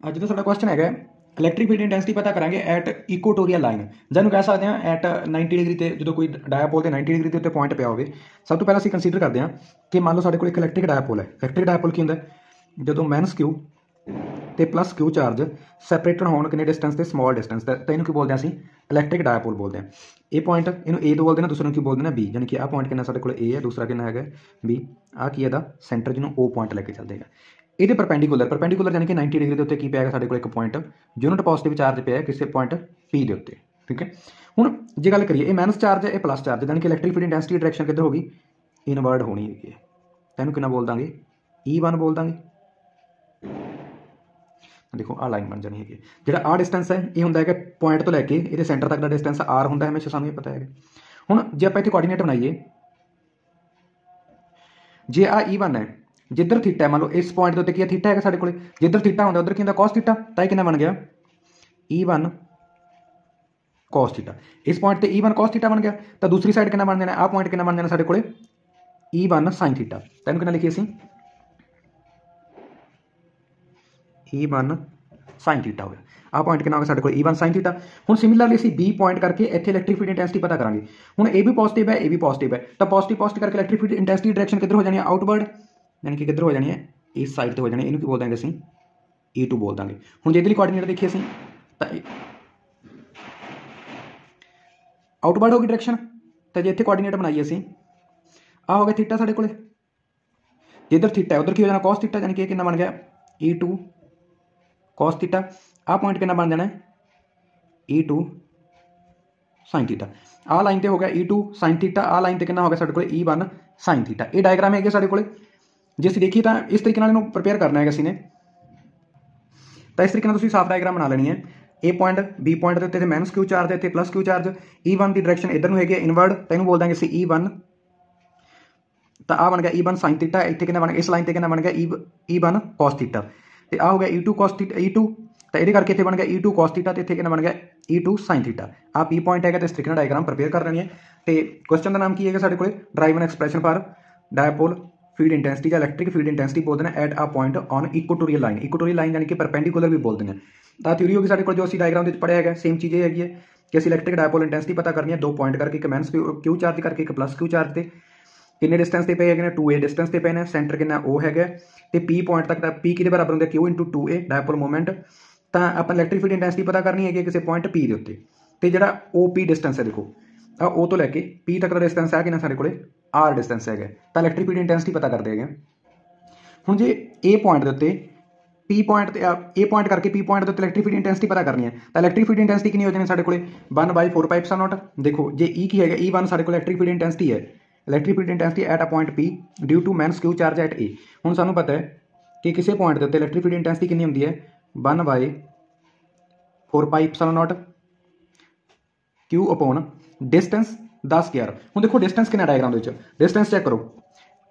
ਅੱਜ ਦਾ ਸਾਡਾ ਕੁਐਸਚਨ ਹੈਗਾ ਇਲੈਕਟ੍ਰਿਕ ਫੀਲਡ ਇੰਟੈਂਸਿਟੀ ਪਤਾ ਕਰਾਂਗੇ ਐਟ ਇਕੁਆਟੋਰੀਅਲ ਲਾਈਨ ਜਿਹਨੂੰ ਕਹਿ ਸਕਦੇ ਹਾਂ ਐਟ 90 ਡਿਗਰੀ ਤੇ ਜਦੋਂ ਕੋਈ ਡਾਇਪੋਲ ਤੇ 90 ਡਿਗਰੀ ਦੇ ਉੱਤੇ ਪੁਆਇੰਟ ਪਿਆ ਹੋਵੇ, ਸਭ ਤੋਂ ਪਹਿਲਾਂ ਅਸੀਂ ਕੰਸੀਡਰ ਕਰਦੇ ਹਾਂ ਕਿ ਮੰਨ ਲਓ ਸਾਡੇ ਕੋਲ ਇੱਕ ਇਲੈਕਟ੍ਰਿਕ ਡਾਇਪੋਲ ਹੈ। ਇਲੈਕਟ੍ਰਿਕ ਡਾਇਪੋਲ ਕੀ ਹੁੰਦਾ ਜਦੋਂ ਮਾਈਨਸ ਕਿਊ ਤੇ ਪਲੱਸ ਕਿਊ ਚਾਰਜ ਸੈਪਰੇਟਡ ਹੋਣ ਕਿੰਨੇ ਡਿਸਟੈਂਸ ਤੇ? ਸਮਾਲ ਡਿਸਟੈਂਸ ਤੇ ਇਹਨੂੰ ਕੀ ਬੋਲਦੇ ਹਾਂ ਅਸੀਂ? ਇਲੈਕਟ੍ਰਿਕ ਡਾਇਪੋਲ ਬੋਲਦੇ ਹਾਂ। ਇਹ ਪੁਆਇੰਟ ਇਹਨੂੰ A ਤੋਂ ਬੋਲਦੇ ਨੇ ਦੂਸਰੇ ਨੂੰ ਕੀ ਬੋਲਦੇ ਨੇ? B ਯਾਨੀ ਕਿ ਆਹ ਪੁਆਇੰਟ ਕਿੰਨਾ ਸਾਡੇ ਕੋਲ A ਹੈ, ਦੂਸਰਾ ਕਿੰਨਾ ਹੈਗਾ B ਆਹ ਕੀ ਇਹਦਾ? ਸੈਂਟਰ ਜਿਹਨੂੰ O ਪੁਆਇੰਟ ਲੈ ਕੇ ਚੱਲਦੇ ਹੈਗਾ। ਇਹਦੇ ਪਰਪੈਂਡੀਕੂਲਰ ਪਰਪੈਂਡੀਕੂਲਰ ਯਾਨੀ ਕਿ 90 ਡਿਗਰੀ ਦੇ ਉੱਤੇ ਕੀ ਪਿਆ ਹੈਗਾ ਸਾਡੇ ਕੋਲ ਇੱਕ ਪੁਆਇੰਟ ਯੂਨਿਟ ਪੋਜ਼ਿਟਿਵ ਚਾਰਜ ਪਿਆ ਹੈ ਕਿਸੇ ਪੁਆਇੰਟ P ਦੇ ਉੱਤੇ ਠੀਕ ਹੈ ਹੁਣ ਜੇ ਗੱਲ ਕਰੀਏ ਇਹ ਮਾਈਨਸ ਚਾਰਜ ਹੈ ਇਹ ਪਲੱਸ ਚਾਰਜ ਹੈ ਯਾਨੀ ਕਿ ਇਲੈਕਟ੍ਰਿਕ ਫੀਲਡ ਇੰਟੈਂਸਿਟੀ ਡਾਇਰੈਕਸ਼ਨ ਕਿੱਧਰ ਹੋਗੀ ਇਨਵਰਡ ਹੋਣੀ ਹੈਗੀ ਹੈ ਤੈਨੂੰ ਕਿੰਨਾ ਬੋਲ ਦਾਂਗੇ E1 ਬੋਲ ਦਾਂਗੇ ਦੇਖੋ ਆ ਲਾਈਨ ਬਣ ਜਾਣੀ ਹੈਗੀ ਜਿਹੜਾ ਆ ਡਿਸਟੈਂਸ ਹੈ ਇਹ ਹੁੰਦਾ ਹੈਗਾ ਪੁਆਇੰਟ ਤੋਂ ਲੈ ਕੇ ਇਹਦੇ ਸੈਂਟਰ ਤੱਕ ਦਾ ਡਿਸਟੈਂਸ r ਹੁੰਦਾ ਹੈ ਹਮੇਸ਼ਾ ਸਾਨੂੰ ਇਹ ਪਤਾ ਹੈਗਾ ਹੁਣ ਜੇ ਆਪਾਂ ਇੱਥੇ ਕੋਆਰਡੀਨੇਟ ਬਣਾਈਏ ਜੇ ਆ E1 ਹੈ ਜਿੱਧਰ ਥੀਟਾ ਹੈ ਮੰਨ ਲਓ ਇਸ ਪੁਆਇੰਟ ਦੇ ਉੱਤੇ ਕੀ ਹੈ ਥੀਟਾ ਹੈਗਾ ਸਾਡੇ ਕੋਲੇ ਜਿੱਧਰ ਥੀਟਾ ਹੁੰਦਾ ਉਧਰ ਕੀ ਹੁੰਦਾ cos ਥੀਟਾ ਤਾਂ ਇਹ ਕਿੰਨਾ ਬਣ ਗਿਆ E1 cos ਥੀਟਾ ਇਸ ਪੁਆਇੰਟ ਤੇ E1 cos ਥੀਟਾ ਬਣ ਗਿਆ ਤਾਂ ਦੂਸਰੀ ਸਾਈਡ ਕਿੰਨਾ ਬਣ ਜਾਣਾ ਆ ਪੁਆਇੰਟ ਕਿੰਨਾ ਬਣ ਜਾਣਾ ਸਾਡੇ ਕੋਲੇ E1 sin ਥੀਟਾ ਤਾਂ ਇਹਨੂੰ ਕਿੰਨਾ ਲਿਖੀਏ ਅਸੀਂ E1 sin ਥੀਟਾ ਹੋ ਗਿਆ ਆਹ ਪੁਆਇੰਟ ਕਿੰਨਾ ਹੋ ਗਿਆ ਸਾਡੇ ਕੋਲ E1 sin ਥੀਟਾ ਹੁਣ ਸਿਮਿਲਰਲੀ ਅਸੀਂ B ਪੁਆਇੰਟ ਕਰਕੇ ਇੱਥੇ ਇਲੈਕਟ੍ਰਿਕ ਫੀਲਡ ਇੰਟੈਂਸਿਟੀ ਪਤਾ ਕਰਾਂਗੇ ਹੁਣ ਇਹ ਵੀ ਪੋਜ਼ਿਟਿਵ ਹੈ ਇਹ ਵੀ ਪੋਜ਼ਿਟਿਵ ਹੈ ਤਾਂ ਪੋਜ਼ਿਟਿਵ ਪੋਜ਼ਿਟਿਵ ਕਰਕੇ ਇਲੈਕਟ੍ਰਿਕ ਫੀਲਡ ਇੰਟੈਂਸਿਟੀ ਡਾਇਰੈਕਸ਼ਨ ਕਿੱਧਰ ਹੋ ਜਾਣੀ ਹੈ ਆਊਟਵਰਡ ਯਾਨੀ ਕਿ ਕਿੱਧਰ ਹੋ ਜਾਣੀ ਹੈ ਇਸ ਸਾਈਡ ਤੇ ਹੋ ਜਾਣੀ ਹੈ ਇਹਨੂੰ ਕੀ ਬੋਲ ਦਾਂਗੇ ਅਸੀਂ E2 ਬੋਲ ਦਾਂਗੇ ਹੁਣ ਜੇ ਇਹਦੇ ਲਈ ਕੋਆਰਡੀਨੇਟ ਦੇਖੀਏ ਅਸੀਂ ਤਾਂ ਆਊਟਵਰਡ ਹੋ ਗਈ ਡਾਇਰੈਕਸ਼ਨ ਤਾਂ ਜੇ ਇੱਥੇ ਕੋਆਰਡੀਨੇਟ ਬਣਾਈਏ ਅਸੀਂ ਆ ਹੋ ਗਿਆ ਥੀਟਾ ਸਾਡੇ ਕੋਲੇ ਜਿੱਧਰ ਥੀਟਾ ਹੈ ਉਧਰ ਕੀ ਹੋ ਜਾਣਾ cos ਥੀਟਾ ਯਾਨੀ ਕਿ ਇਹ ਕਿੰਨਾ ਬਣ ਗਿਆ E2 cos ਥੀਟਾ ਆਹ ਪੁਆਇੰਟ ਕਿੰਨਾ ਬਣ ਜਾਣਾ ਹੈ E2 sin ਥੀਟਾ ਆਹ ਲਾਈਨ ਤੇ ਹੋ ਗਿਆ E2 sin ਥੀਟਾ ਆਹ ਲਾਈਨ ਤੇ ਕਿੰਨਾ ਹੋ ਗਿਆ ਸਾਡੇ ਕੋਲੇ E1 sin ਥੀਟਾ ਇਹ ਡਾਇਗਰਾਮ ਹੈਗਾ ਸਾਡੇ ਕੋਲੇ ਜੇ ਅਸੀਂ ਦੇਖੀਏ ਤਾਂ ਇਸ ਤਰੀਕੇ ਨਾਲ ਇਹਨੂੰ ਪ੍ਰਪੇਅਰ ਕਰਨਾ ਹੈਗਾ ਅਸੀਂ ਨੇ ਤਾਂ ਇਸ ਤਰੀਕੇ ਨਾਲ ਤੁਸੀਂ ਸਾਫ ਡਾਇਗਰਾਮ ਬਣਾ ਲੈਣੀ ਹੈ A ਪੁਆਇੰਟ B ਪੁਆਇੰਟ ਦੇ ਉੱਤੇ ਤੇ ਮਾਈਨਸ Q ਚਾਰਜ ਹੈ ਤੇ ਪਲੱਸ Q ਚਾਰਜ E1 ਦੀ ਡਾਇਰੈਕਸ਼ਨ ਇਧਰ ਨੂੰ ਹੈਗੀ ਹੈ ਇਨਵਰਡ ਤਾਂ ਇਹਨੂੰ ਬੋਲ ਦਾਂਗੇ ਅਸੀਂ E1 ਤਾਂ ਆ ਬਣ ਗਿਆ E1 sin ਥੀਟਾ ਇੱਥੇ ਕਿੰਨਾ ਬਣ ਗਿਆ ਇਸ ਲਾਈਨ ਤੇ ਕਿੰਨਾ ਬਣ ਗਿਆ E1 cos ਥੀਟਾ ਤੇ ਆ ਹੋ ਗਿਆ E2 cos ਥੀਟਾ E2 ਤਾਂ ਇਹਦੇ ਕਰਕੇ ਇੱਥੇ ਬਣ ਗਿਆ E2 cos ਥੀਟਾ ਤੇ ਇੱਥੇ ਕਿੰਨਾ ਬਣ ਗਿਆ E2 sin ਥੀਟਾ ਆ P ਪੁਆਇੰਟ ਹੈਗਾ ਤੇ ਇਸ ਤਰੀਕੇ ਨਾਲ ਡਾਇਗਰਾਮ ਪ੍ਰਪੇਅਰ ਕਰ ਲੈਣੀ ਹੈ ਤੇ ਕੁਐਸਚਨ ਦਾ ਨਾਮ ਕੀ ਹੈਗਾ ਸਾਡੇ ਕੋਲੇ derive an expression for dipole field intensity ਜਾਂ ਇਲੈਕਟ੍ਰਿਕ ਫੀਲਡ ਇੰਟੈਂਸਿਟੀ ਬੋਲਦੇ ਨੇ at a point on equatorial line equatorial line ਯਾਨੀ ਕਿ ਪਰਪੈਂਡੀਕੂਲਰ ਵੀ ਬੋਲਦੇ ਨੇ ਤਾਂ ਥਿਊਰੀ ਹੋਗੀ ਸਾਡੇ ਕੋਲ ਜੋ ਅਸੀਂ ਡਾਇਗਰਾਮ ਦੇ ਵਿੱਚ ਪੜਿਆ ਹੈਗਾ ਸੇਮ ਚੀਜ਼ ਇਹ ਹੈਗੀ ਹੈ ਕਿ ਅਸੀਂ ਇਲੈਕਟ੍ਰਿਕ ਡਾਇਪੋਲ ਇੰਟੈਂਸਿਟੀ ਪਤਾ ਕਰਨੀ ਹੈ ਦੋ ਪੁਆਇੰਟ ਕਰਕੇ ਇੱਕ ਮਾਈਨਸ ਕਿਊ ਚਾਰਜ ਕਰਕੇ ਇੱਕ ਪਲੱਸ ਕਿਊ ਚਾਰਜ ਤੇ ਕਿੰਨੇ ਡਿਸਟੈਂਸ ਤੇ ਪਏ ਹੈਗੇ ਨੇ 2a ਡਿਸਟੈਂਸ ਤੇ ਪਏ ਨੇ ਸੈਂਟਰ ਕਿੰਨਾ ਉਹ ਹੈਗਾ ਤੇ p ਪੁਆਇੰਟ ਤੱਕ ਦਾ p ਕਿਹਦੇ ਬਰਾਬਰ ਹੁੰਦਾ q 2a ਡਾਇਪੋਲ ਮੋਮੈਂਟ ਤਾਂ ਆਪਾਂ ਇਲੈਕਟ੍ਰਿਕ ਫੀਲਡ ਇੰਟੈਂਸਿਟੀ ਪਤਾ ਕਰਨੀ ਹੈਗੀ ਕਿਸੇ ਪੁਆਇੰਟ p ਦੇ ਉੱਤੇ ਤੇ ਜਿਹੜਾ op ਡਿਸਟੈਂਸ ਹੈ ਦੇਖੋ ਆ o ਤੋਂ ਲੈ ਕੇ p ਤੱਕ ਦਾ ਡਿਸਟੈਂਸ ਹੈ ਕਿੰਨਾ ਸਾਡੇ ਕੋਲੇ r ਡਿਸਟੈਂਸ ਹੈਗਾ ਤਾਂ ਇਲੈਕਟ੍ਰਿਕ ਫੀਲਡ ਇੰਟੈਂਸਿਟੀ ਪਤਾ ਕਰਦੇ ਹੈਗੇ ਹੁਣ ਜੇ a ਪੁਆਇੰਟ ਦੇ ਉੱਤੇ p ਪੁਆਇੰਟ ਤੇ a ਪੁਆਇੰਟ ਕਰਕੇ p ਪੁਆਇੰਟ ਦੇ ਉੱਤੇ ਇਲੈਕਟ੍ਰਿਕ ਫੀਲਡ ਇੰਟੈਂਸਿਟੀ ਪਤਾ ਕਰਨੀ ਹੈ ਤਾਂ ਇਲੈਕਟ੍ਰਿਕ ਫੀਲਡ ਇੰਟੈਂਸਿਟੀ ਕਿੰਨੀ ਹੋ ਜਾਣੀ ਸਾਡੇ ਕੋਲੇ 1/4 ਪਾਈਪਸ ਆ ਨੋਟ ਦੇਖੋ ਜੇ e ਕੀ ਹੈਗਾ e1 ਸਾਡੇ ਕੋਲ ਇਲੈਕਟ੍ਰਿਕ ਫੀਲਡ ਇੰਟੈਂਸਿਟੀ ਹੈ electric field intensity at a point p due to minus q charge at a ਹੁਣ ਸਾਨੂੰ ਪਤਾ ਹੈ ਕਿ ਕਿਸੇ ਪੁਆਇੰਟ ਦੇ ਉੱਤੇ ਇਲੈਕਟ੍ਰਿਕ ਫੀਲਡ ਇੰਟੈਂਸਿਟੀ ਕਿੰਨੀ ਹੁੰਦੀ ਹੈ 1/4 pi epsilon naught q upon distance 10 square ਹੁਣ ਦੇਖੋ ਡਿਸਟੈਂਸ ਕਿੰਨਾ ਡਾਇਗਰਾਮ ਦੇ ਵਿੱਚ ਡਿਸਟੈਂਸ ਚੈੱਕ ਕਰੋ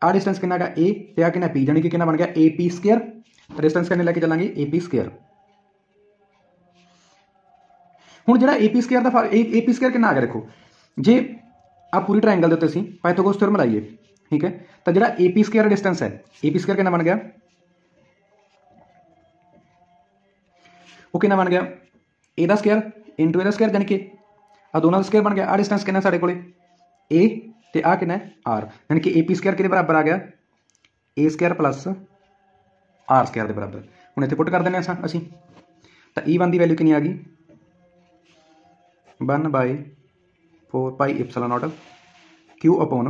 ਆ ਡਿਸਟੈਂਸ ਕਿੰਨਾ ਹੈਗਾ a ਤੇ ਆ ਕਿੰਨਾ p ਜਾਨੀ ਕਿ ਕਿੰਨਾ ਬਣ ਗਿਆ ap ਸਕੁਅਰ ਤਾਂ ਡਿਸਟੈਂਸ ਕਿੰਨੇ ਲੈ ਕੇ ਚੱਲਾਂਗੇ ap ਸਕੁਅਰ ਹੁਣ ਜਿਹੜਾ ap ਸਕੁਅਰ ਦਾ ap ਸਕੁਅਰ ਕਿੰਨਾ ਆ ਗਿਆ ਦੇਖੋ ਜੇ ਆ ਪੂਰੀ ਟ੍ਰਾਇੰਗਲ ਦੇ ਉੱਤੇ ਅਸੀਂ ਪਾਈਥਾਗੋਰਸ ਥਿਉਰਮ ਲਾਈਏ ਠੀਕ ਹੈ ਤਾਂ ਜਿਹੜਾ ap ਸਕੁਅਰ ਡਿਸਟੈਂਸ ਹੈ ap ਸਕੁਅਰ ਕਿੰਨਾ ਬਣ ਗਿਆ ਉਹ ਕਿੰਨਾ ਬਣ ਗਿਆ a the square into a the square ਯਾਨੀ ਕਿ ਆ ਦੋਨਾਂ ਦਾ ਸਕੁਅਰ ਬਣ ਗਿਆ ਆ ਡਿਸਟੈਂਸ ਕਿੰਨਾ ਸਾਡੇ ਕੋਲੇ a ਤੇ ਆ ਕਿੰਨਾ ਹੈ r ਯਾਨੀ ਕਿ ap ਸਕੁਅਰ ਕਿਹਦੇ ਬਰਾਬਰ ਆ ਗਿਆ a square plus r square ਦੇ ਬਰਾਬਰ ਹੁਣ ਇੱਥੇ ਪੁੱਟ ਕਰ ਦਿੰਦੇ ਆ ਅਸੀਂ ਤਾਂ e1 ਦੀ ਵੈਲਿਊ ਕਿੰਨੀ ਆ ਗਈ 1 by 4 pi epsilon naught q upon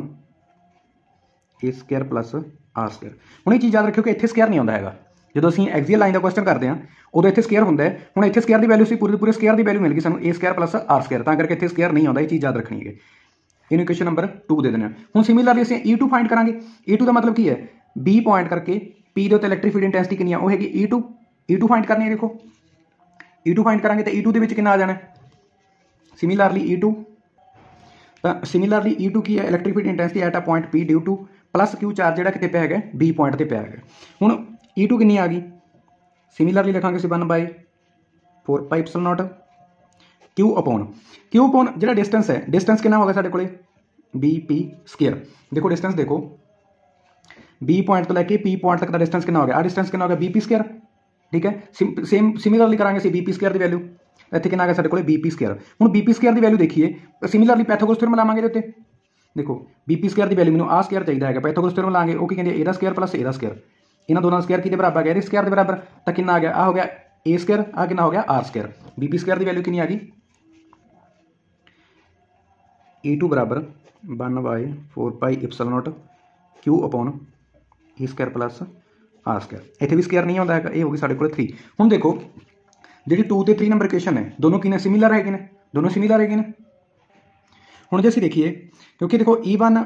a square plus r square ਹੁਣ ਇਹ ਚੀਜ਼ ਯਾਦ ਰੱਖਿਓ ਕਿ ਇੱਥੇ ਸਕੁਅਰ ਨਹੀਂ ਆਉਂਦਾ ਹੈਗਾ ਜਦੋਂ ਅਸੀਂ ਐਕਸੀਅਲ ਲਾਈਨ ਦਾ ਕੁਐਸਚਨ ਕਰਦੇ ਹਾਂ, ਉਦੋਂ ਇੱਥੇ ਸਕੇਅਰ ਹੁੰਦਾ ਹੈ। ਹੁਣ ਇੱਥੇ ਸਕੁਅਰ ਦੀ ਵੈਲਿਊ ਸੀ, ਪੂਰੀ ਪੂਰੇ ਸਕੁਅਰ ਦੀ ਵੈਲਿਊ ਮਿਲ ਗਈ ਸਾਨੂੰ। A square plus r square ਤਾਂ ਕਰਕੇ ਇੱਥੇ ਸਕੁਅਰ ਨਹੀਂ ਆਉਂਦਾ, ਇਹ ਚੀਜ਼ ਯਾਦ ਰੱਖਣੀ ਹੈ ਇਹਨੂੰ ਇਕੁਏਸ਼ਨ ਨੰਬਰ 2 ਦੇ ਦਿੰਦੇ ਹਾਂ। ਹੁਣ ਸਿਮਿਲਰਲੀ ਅਸੀਂ e2 ਫਾਈਂਡ ਕਰਾਂਗੇ। E2 ਦਾ ਮਤਲਬ ਕੀ ਹੈ? B ਪੁਆਇੰਟ ਕਰਕੇ p ਦੇ ਉੱਤੇ ਇਲੈਕਟ੍ਰਿਕ ਫੀਲਡ ਇੰਟੈਂਸਿਟੀ ਕਿੰਨੀ ਆ? ਉਹ ਹੈਗੀ e2 e2 ਫਾਈਂਡ ਕਰਨੀ ਹੈ, ਦੇਖੋ। E2 ਫਾਈਂਡ ਕਰਾਂਗੇ ਤਾਂ e2 ਦੇ ਵਿੱਚ ਕਿੰਨਾ ਆ ਜਾਣਾ ਸਿਮਿਲਰਲੀ e2 ਤਾਂ ਸਿਮਿਲਰਲੀ e2 ਕੀ ਹੈ? Electric field intensity at a point p due to plus q charge ਜਿਹੜਾ ਕਿਤੇ ਪਿਆ ਹੈਗਾ, b ਪੁਆਇੰਟ ਤੇ ਪਿਆ ਹੈਗਾ। ਹੁਣ e2 ਕਿੰਨੀ ਆ ਗਈ ਸਿਮਿਲਰਲੀ ਲਿਖਾਂਗੇ ਅਸੀਂ 1 by 4 pi epsilon naught q upon q upon ਜਿਹੜਾ ਡਿਸਟੈਂਸ ਹੈ ਡਿਸਟੈਂਸ ਕਿੰਨਾ ਹੋਗਾ ਸਾਡੇ ਕੋਲੇ bp ਸਕੁਅਰ ਦੇਖੋ ਡਿਸਟੈਂਸ ਦੇਖੋ b ਪੁਆਇੰਟ ਤੋਂ ਲੈ ਕੇ p ਪੁਆਇੰਟ ਤੱਕ ਦਾ ਡਿਸਟੈਂਸ ਕਿੰਨਾ ਹੋ ਗਿਆ ਆ ਡਿਸਟੈਂਸ ਕਿੰਨਾ ਹੋ ਗਿਆ bp ਸਕੁਅਰ ਠੀਕ ਹੈ ਸੇਮ ਸਿਮਿਲਰਲੀ ਕਰਾਂਗੇ ਅਸੀਂ ਬੀਪੀ ਸਕੁਅਰ ਦੀ ਵੈਲਿਊ ਇੱਥੇ ਕਿੰਨਾ ਆ ਗਿਆ ਸਾਡੇ ਕੋਲੇ ਬੀਪੀ ਸਕੁਅਰ ਹੁਣ ਬੀਪੀ ਸਕੁਅਰ ਦੀ ਵੈਲਿਊ ਦੇਖੀਏ ਸਿਮਿਲਰਲੀ ਪੈਥਾਗੋਰਸ ਥਿਉਰਮ ਲਾਵਾਂਗੇ ਇਹਦੇ ਉੱਤੇ ਦੇਖੋ ਬੀਪੀ ਸਕੁਅਰ ਦੀ ਵੈਲਿਊ ਮੈਨੂੰ ਆ ਸਕੁਅਰ ਚਾਹੀਦਾ ਹੈਗਾ ਪੈਥਾਗੋਰਸ ਥਿਉਰਮ ਲਾਂਗੇ ਉਹ ਕੀ ਕਹਿੰਦੇ ਇਹਦਾ ਸਕੁਅਰ ਪਲੱਸ ਇਹਦਾ ਸਕੁਅਰ इन्होंने दोनों स्केयर कि बराबर आ गया? स्केयर के बराबर। तो कि आ गया? आ हो गया ए स्केयर आ कि हो गया? R square B P square की वैल्यू कि आ गई? ए टू बराबर one by four pi epsilon naught Q upon A square plus R square इतने भी स्केयर नहीं आता है यह होगी साढ़े को थ्री हूँ देखो जी टू तो थ्री नंबर क्वेश्चन है, दोनों कि सिमिलर है दोनों सिमिलर है हूँ जो अभी देखिए, क्योंकि देखो ई वन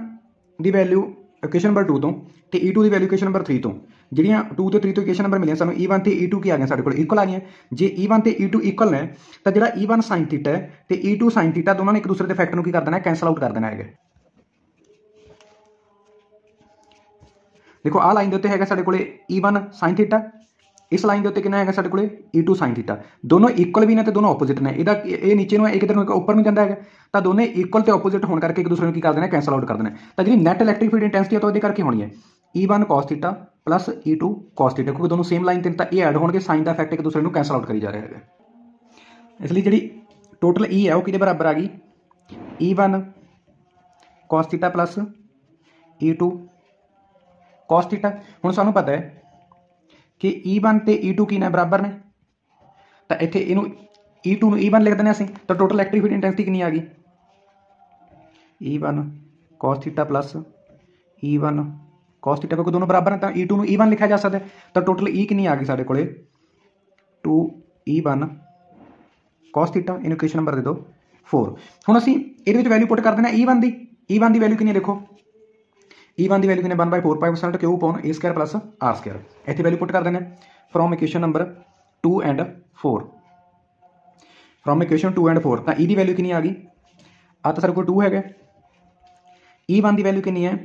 की वैल्यू ਇਕੁਏਸ਼ਨ ਨੰਬਰ 2 ਤੋਂ ਤੇ e2 ਦੀ ਵੈਲਿਊ ਇਕੁਏਸ਼ਨ ਨੰਬਰ 3 ਤੋਂ ਜਿਹੜੀਆਂ 2 ਤੇ 3 ਤੋਂ ਇਕੁਏਸ਼ਨ ਨੰਬਰ ਮਿਲੀਆਂ ਸਾਨੂੰ e1 ਤੇ e2 ਕੀ ਆ ਗਿਆ ਸਾਡੇ ਕੋਲ ਇਕੁਅਲ ਆ ਗਈਆਂ ਜੇ e1 ਤੇ e2 ਇਕੁਅਲ ਨੇ ਤਾਂ ਜਿਹੜਾ e1 sin θ ਹੈ ਤੇ e2 sin θ ਦੋਨਾਂ ਨੇ ਇੱਕ ਦੂਸਰੇ ਦੇ ਫੈਕਟਰ ਨੂੰ ਕੀ ਕਰ ਦੇਣਾ ਕੈਨਸਲ ਆਊਟ ਕਰ ਦੇਣਾ ਹੈਗਾ ਦੇਖੋ ਆਹ ਲਾਈਨ ਦੇ ਉੱਤੇ ਹੈਗਾ ਸਾਡੇ ਕੋਲੇ e1 sin θ ਇਸ ਲਾਈਨ ਦੇ ਉੱਤੇ ਕਿੰਨਾ ਹੈਗਾ ਸਾਡੇ ਕੋਲੇ e2 sin θ ਦੋਨੋਂ ਇਕੁਅਲ ਵੀ ਨੇ ਤੇ ਦੋਨੋਂ ਆਪੋਜ਼ਿਟ ਨੇ ਇਹਦਾ ਇਹ ਨੀਚੇ ਨੂੰ ਇੱਕ ਇਧਰ ਨੂੰ ਉੱਪਰ ਨੂੰ ਜਾਂਦਾ ਹੈਗਾ ਤਾਂ ਦੋਨੇ ਇਕੁਅਲ ਤੇ ਆਪੋਜ਼ਿਟ ਹੋਣ ਕਰਕੇ ਇੱਕ ਦੂਸਰੇ ਨੂੰ ਕੀ ਕਰ ਦੇਣਾ ਕੈਨਸਲ ਆਊਟ ਕਰ ਦੇਣਾ ਤਾਂ ਜਿਹੜੀ ਨੈਟ ਇਲੈਕਟ੍ਰਿਕ ਫੀਲਡ ਇੰਟੈਂਸਿਟੀ ਹੈ ਤਾਂ ਉਹਦੇ ਕਰਕੇ ਹੋਣੀ ਹੈ e1 cos θ plus e2 cos θ ਕਿਉਂਕਿ ਦੋਨੋਂ ਸੇਮ ਲਾਈਨ ਤੇ ਤਾਂ ਇਹ ਐਡ ਹੋਣਗੇ ਸਾਈਨ ਦਾ ਇਫੈਕਟ ਇੱਕ ਦੂਸਰੇ ਨੂੰ ਕੈਨਸਲ ਆਊਟ ਕਰੀ ਜਾ ਰਿਹਾ ਹੈਗਾ ਇਸ ਲਈ ਜਿਹੜੀ ਟੋਟਲ e ਹੈ ਉਹ ਕਿਹਦੇ ਬਰਾਬਰ ਆ ਗਈ e1 cos θ plus e2 cos θ ਹੁਣ ਸਾਨੂੰ ਪਤਾ ਹੈ ਕਿ e1 ਤੇ e2 ਕੀ ਨੇ ਬਰਾਬਰ ਨੇ ਤਾਂ ਇੱਥੇ ਇਹਨੂੰ e2 ਨੂੰ e1 ਲਿਖ ਦਿੰਦੇ ਅਸੀਂ ਤਾਂ ਟੋਟਲ ਇਲੈਕਟ੍ਰਿਕ ਫੀਲਡ ਇੰਟੈਂਸਿਟੀ ਕਿੰਨੀ ਆ ਗਈ e1 cos θ plus e1 cos θ ਕਿਉਂਕਿ ਦੋਨੋਂ ਬਰਾਬਰ ਨੇ ਤਾਂ e2 ਨੂੰ e1 ਲਿਖਿਆ ਜਾ ਸਕਦਾ ਤਾਂ ਟੋਟਲ e ਕਿੰਨੀ ਆ ਗਈ ਸਾਡੇ ਕੋਲੇ 2 e1 cos θ ਇਹਨੂੰ ਇਕੁਏਸ਼ਨ ਨੰਬਰ ਦੇ ਦਿਓ 4 ਹੁਣ ਅਸੀਂ ਇਹਦੇ ਵਿੱਚ ਵੈਲਿਊ ਪੁੱਟ ਕਰ ਦਿੰਦੇ ਆ e1 ਦੀ e1 ਦੀ ਵੈਲਿਊ ਕਿੰਨੀ ਦੇਖੋ ई वन की वैल्यू कितने one by four pi percent Q upon A square plus R square इतनी वैल्यू पुट कर देने from equation number two and four from equation two and four तो E की value कि आ गई? आ तो सर को टू है ई वन की वैल्यू कि है?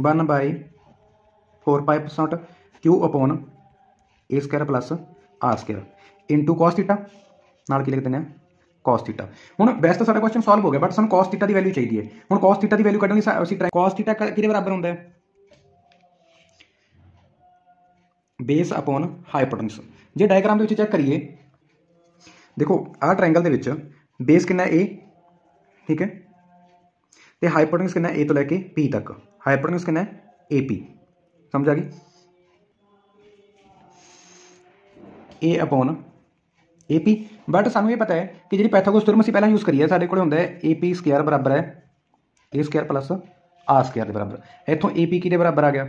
One by four pi percent Q upon A square plus R square into cos theta नाल की लिख देने cos θ ਹੁਣ ਵੈਸੇ ਤਾਂ ਸਾਡਾ ਕੁਐਸਚਨ ਸੋਲਵ ਹੋ ਗਿਆ ਬਟ ਸਾਨੂੰ cos θ ਦੀ ਵੈਲਿਊ ਚਾਹੀਦੀ ਹੈ ਹੁਣ cos θ ਦੀ ਵੈਲਿਊ ਕੱਢਣ ਲਈ ਅਸੀਂ cos θ ਕਿਹਦੇ ਬਰਾਬਰ ਹੁੰਦਾ ਹੈ ਬੇਸ ਅਪਨ ਹਾਈਪੋਟੈਨਸ ਜੇ ਡਾਇਗਰਾਮ ਦੇ ਵਿੱਚ ਚੈੱਕ ਕਰੀਏ ਦੇਖੋ ਆਹ ਟ੍ਰਾਇੰਗਲ ਦੇ ਵਿੱਚ ਬੇਸ ਕਿੰਨਾ a ਠੀਕ ਹੈ ਤੇ ਹਾਈਪੋਟੈਨਸ ਕਿੰਨਾ a ਤੋਂ ਲੈ ਕੇ p ਤੱਕ ਹਾਈਪੋਟੈਨਸ ਕਿੰਨਾ ap ਸਮਝ ਆ ਗਈ a ਅਪਨ AP ਬਟ ਸਾਨੂੰ ਇਹ ਪਤਾ ਹੈ ਕਿ ਜਿਹੜੀ ਪੈਥਾਗੋਰਸ ਥਿਉਰਮ ਅਸੀਂ ਪਹਿਲਾਂ ਯੂਜ਼ ਕਰੀ ਹੈ ਸਾਡੇ ਕੋਲ ਹੁੰਦਾ ਹੈ AP ਸਕੁਅਰ ਬਰਾਬਰ ਹੈ A square plus R square ਦੇ ਬਰਾਬਰ ਇੱਥੋਂ AP ਕਿਹਦੇ ਬਰਾਬਰ ਆ ਗਿਆ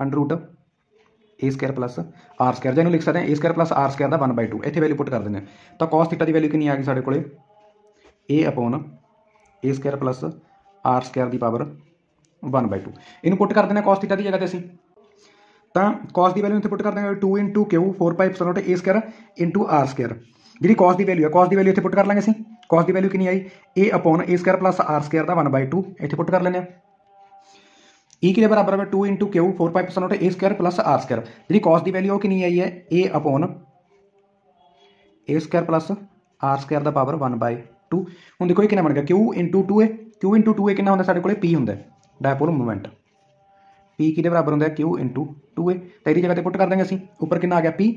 under root A square plus R square ਜਿਹਨੂੰ ਲਿਖ ਸਕਦੇ ਹਾਂ A square plus R square ਦਾ 1/2 ਇੱਥੇ ਵੈਲਿਊ ਪੁੱਟ ਕਰ ਦਿੰਦੇ ਹਾਂ ਤਾਂ cos θ ਦੀ ਵੈਲਿਊ ਕਿੰਨੀ ਆ ਗਈ ਸਾਡੇ ਕੋਲੇ A upon A square plus R square the power 1/2 ਇਹਨੂੰ ਪੁੱਟ ਕਰ ਦਿੰਦੇ ਹਾਂ cos θ ਦੀ ਜਗ੍ਹਾ ਤੇ ਅਸੀਂ कॉस की वैल्यू इतने पुट कर देंगे two into Q four pi epsilon A square into R square ji cos की वैल्यू है कॉस की वैल्यू इतने पुट कर लेंगे सी कॉस की वैल्यू कि आई? A upon A square plus R square का वन बाई टू इतने पुट कर लेने ई के बराबर है two into Q four pi epsilon A square plus R square ji cos की वैल्यू कि आई है? A upon A square plus R square का पावर वन बाय टू हूँ देखो ये कि बन गया? Q into two A Q into two A कि होंगे साढ़े को पी होंगे डायपोल मूवमेंट p ਕਿਹਦੇ ਬਰਾਬਰ ਹੁੰਦਾ q 2a ਤਾਂ ਇਹਦੀ ਜਗ੍ਹਾ ਤੇ ਪੁੱਟ ਕਰ ਦਾਂਗੇ ਅਸੀਂ ਉੱਪਰ ਕਿੰਨਾ ਆ ਗਿਆ p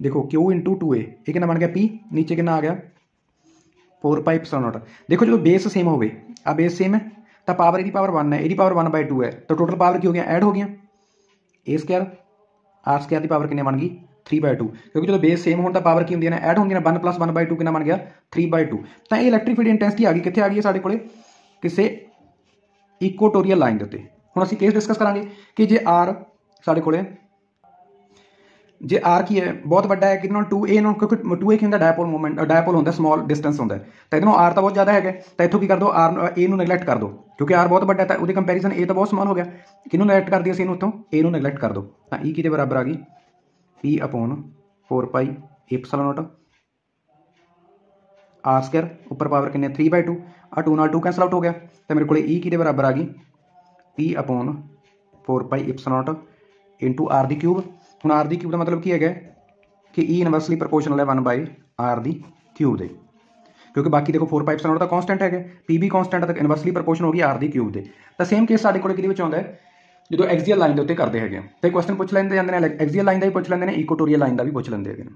ਦੇਖੋ q 2a ਇਹ ਕਿੰਨਾ ਬਣ ਗਿਆ p ਨੀਚੇ ਕਿੰਨਾ ਆ ਗਿਆ 4 ਪਾਈ ਐਪਸਿਲਨ ਨੋਟ ਦੇਖੋ ਜਦੋਂ ਬੇਸ ਸੇਮ ਹੋਵੇ ਆ ਬੇਸ ਸੇਮ ਹੈ ਤਾਂ ਪਾਵਰ ਇਹਦੀ ਪਾਵਰ 1 ਹੈ ਇਹਦੀ ਪਾਵਰ 1/2 ਹੈ ਤਾਂ ਟੋਟਲ ਪਾਵਰ ਕੀ ਹੋ ਗਿਆ ਐਡ ਹੋ ਗਿਆ a square r square the power ਕਿੰਨੇ ਬਣ ਗਈ 3/2 ਕਿਉਂਕਿ ਜਦੋਂ ਬੇਸ ਸੇਮ ਹੋਣ ਤਾਂ ਪਾਵਰ ਕੀ ਹੁੰਦੀ ਹੈ ਐਡ ਹੁੰਦੀ ਹੈ 1 1/2 ਕਿੰਨਾ ਬਣ ਗਿਆ 3/2 ਤਾਂ ਇਹ ਇਲੈਕਟ੍ਰਿਕ ਫੀਲਡ ਇੰਟੈਂਸਿਟੀ ਆ ਗਈ ਕਿੱਥੇ ਆ ਗਈ ਹੈ ਸਾਡੇ ਕੋਲੇ ਕਿਸੇ ਇਕੁਆਟੋਰੀਅਲ ਲਾਈਨ ਦੇ ਉੱਤੇ ਹੁਣ ਅਸੀਂ ਕੇਸ ਡਿਸਕਸ ਕਰਾਂਗੇ ਕਿ ਜੇ r ਸਾਡੇ ਕੋਲੇ ਜੇ r ਕੀ ਹੈ ਬਹੁਤ ਵੱਡਾ ਹੈ ਕਿਹਦੇ ਨਾਲ 2a ਨਾਲ ਕਿਉਂਕਿ 2a ਕੀ ਹੁੰਦਾ ਡਾਇਪੋਲ ਮੂਵਮੈਂਟ ਡਾਇਪੋਲ ਹੁੰਦਾ ਸਮਾਲ ਡਿਸਟੈਂਸ ਹੁੰਦਾ ਤਾਂ ਇਹਦੇ ਨਾਲ r ਤਾਂ ਬਹੁਤ ਜ਼ਿਆਦਾ ਹੈਗਾ ਤਾਂ ਇੱਥੋਂ ਕੀ ਕਰ ਦੋ r a ਨੂੰ ਨੈਗਲੈਕਟ ਕਰ ਦੋ ਕਿਉਂਕਿ r ਬਹੁਤ ਵੱਡਾ ਹੈ ਤਾਂ ਉਹਦੇ ਕੰਪੈਰੀਜ਼ਨ a ਤਾਂ ਬਹੁਤ ਸਮਾਲ ਹੋ ਗਿਆ ਕਿਹਨੂੰ ਨੈਗਲੈਕਟ ਕਰ ਦਈਏ ਅਸੀਂ ਇਹਨੂੰ ਉੱਥੋਂ a ਨੂੰ ਨੈਗਲੈਕਟ ਕਰ ਦੋ ਤਾਂ e ਕਿਹਦੇ ਬਰਾਬਰ ਆ ਗਈ p upon 4 pi epsilon naught r square ਉੱਪਰ ਪਾਵਰ ਕਿੰਨੇ 3/2 ਆ 2 ਨਾਲ 2 ਕੈਨਸਲ ਆਊਟ ਹੋ ਗਿਆ। ਤਾਂ ਮੇਰੇ ਕੋਲੇ e ਕਿਹਦੇ ਬਰਾਬਰ ਆ ਗਈ? P upon 4 pi epsilon naught into r ਦੀ ਕਿਊਬ ਹੁਣ r ਦੀ ਕਿਊਬ ਦਾ ਮਤਲਬ ਕੀ ਹੈਗਾ? ਕਿ e ਇਨਵਰਸਲੀ ਪ੍ਰੋਪੋਰਸ਼ਨਲ ਹੈ 1 ਬਾਈ r ਦੀ ਕਿਊਬ ਦੇ। ਕਿਉਂਕਿ ਬਾਕੀ ਦੇਖੋ 4 ਪਾਈ ਐਪਸਿਲਨ ਨੋਟ ਤਾਂ ਕਾਂਸਟੈਂਟ ਹੈਗਾ। P ਵੀ ਕਾਂਸਟੈਂਟ ਹੈ ਤਾਂ ਇਨਵਰਸਲੀ ਪ੍ਰੋਪੋਰਸ਼ਨ ਹੋ ਗਈ r ਦੀ ਕਿਊਬ ਦੇ। ਤਾਂ ਸੇਮ ਕੇਸ ਸਾਡੇ ਕੋਲੇ ਕਿਹਦੇ ਵਿੱਚ ਆਉਂਦਾ ਹੈ? ਜਦੋਂ ਐਕਸੀਅਲ ਲਾਈਨ ਦੇ ਉੱਤੇ ਕਰਦੇ ਹੈਗੇ ਆ। ਤੇ ਕੁਐਸਚਨ ਪੁੱਛ ਲੈਂਦੇ ਜਾਂਦੇ ਨੇ ਐਕਸੀਅਲ ਲਾਈਨ ਦਾ ਵੀ ਪੁੱਛ ਲੈਂਦੇ ਨੇ ਇਕੁਆਟੋਰੀਅਲ ਲਾਈਨ ਦਾ ਵੀ ਪੁੱਛ ਲੈਂਦੇ ਹੈਗੇ ਨੇ।